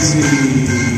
crazy.